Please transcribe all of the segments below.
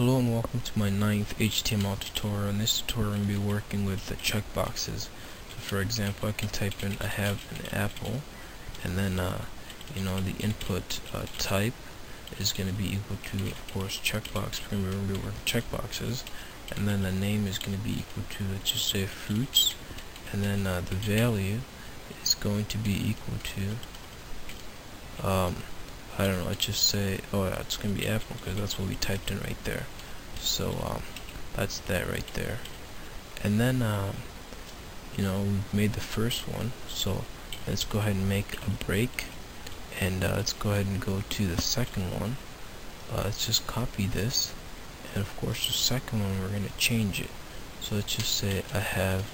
to my ninth HTML tutorial. In this tutorial, I'm going to be working with the checkboxes. So for example, I can type in I have an apple, and then uh, you know the input uh, type is going to be equal to, of course, checkbox. We're going to be working checkboxes, and then the name is going to be equal to, let's just say, fruits, and then uh, the value is going to be equal to um, I don't know, let's just say, oh yeah, it's to be apple because that's what we typed in right there. So, um, that's that right there. And then, um, you know, we've made the first one, so let's go ahead and make a break. And uh, let's go ahead and go to the second one. Uh, let's just copy this. And of course, the second one, we're to change it. So let's just say I have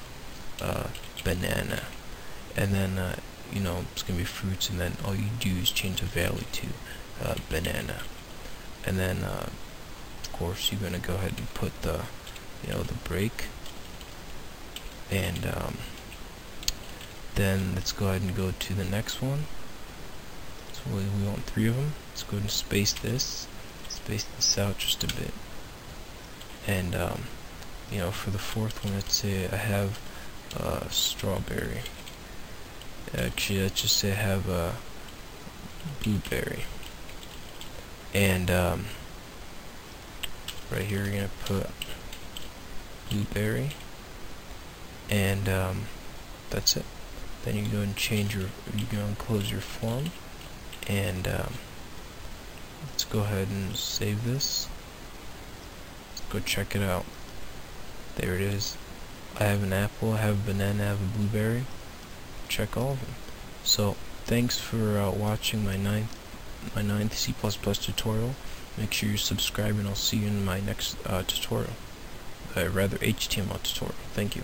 uh, banana. And then uh, you know, it's going to be fruits, and then all you do is change the value to uh, banana. And then, uh, of course, you're going to go ahead and put the, you know, the break. And um, then let's go ahead and go to the next one. So we, we want three of them. Let's go ahead and space this, space this out just a bit. And, um, you know, for the fourth one, let's say I have uh, strawberry actually let's just say have a blueberry. And um, right here we're gonna put blueberry. And um, that's it. Then you go and change your you go and close your form. And um, let's go ahead and save this. Let's go check it out. There it is. I have an apple I have a banana I have a blueberry check all of them. So thanks for uh, watching my ninth my ninth C++ tutorial. Make sure you subscribe and I'll see you in my next uh, tutorial. Uh, rather HTML tutorial. Thank you.